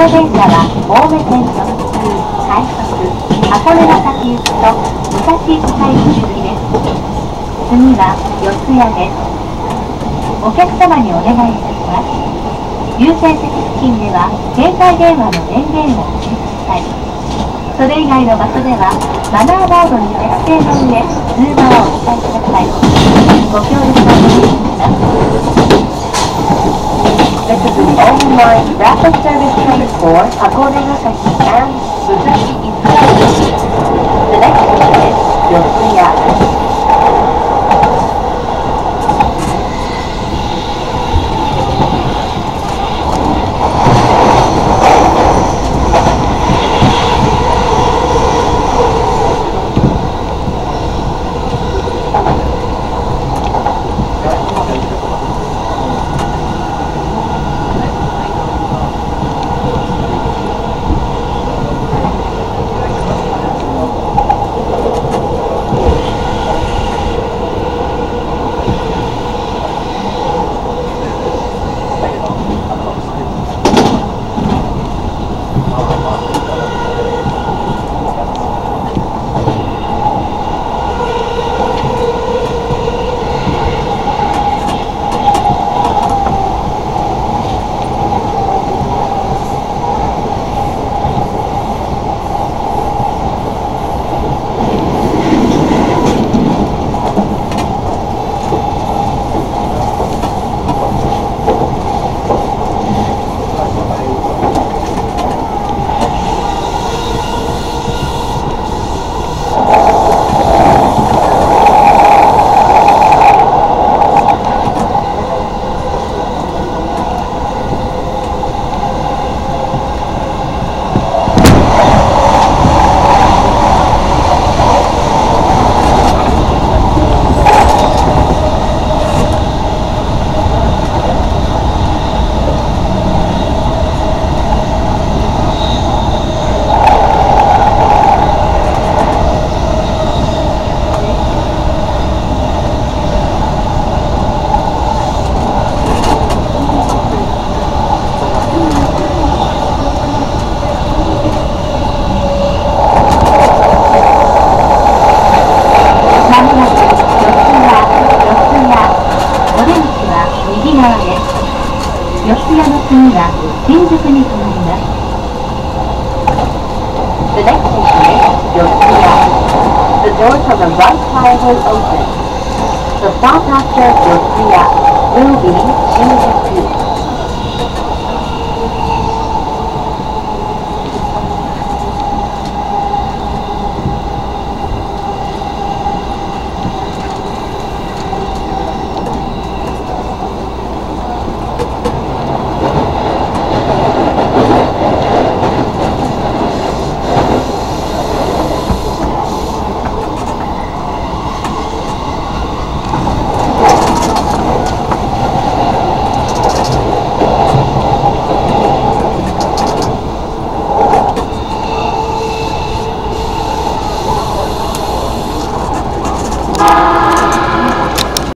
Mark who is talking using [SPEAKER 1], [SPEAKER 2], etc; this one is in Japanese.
[SPEAKER 1] の電車は青梅線直通快速箱根ヶ崎行きと武蔵小海行きです次は四谷ですお客様にお願いいたします優先席付近では携帯電話の電源をお切りくださいそれ以外の場所ではマナーボードに設定の上通話をお伝えくださいご協力をお願いします is the only line rapid service train for Hakone Sasaki and Suzuki 四谷の次は新宿に停まります。The next station is Yosuya. The doors on the right side will open. The stop after Yosuya will be Shinjuku.